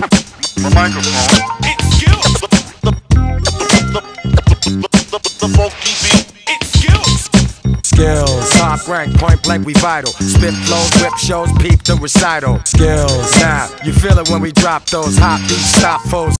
The microphone. It's you. Skills. Top rank, point blank, we vital. Spit flows, whip shows, peep the recital. Skills. Now, you feel it when we drop those hot beats, stop foes.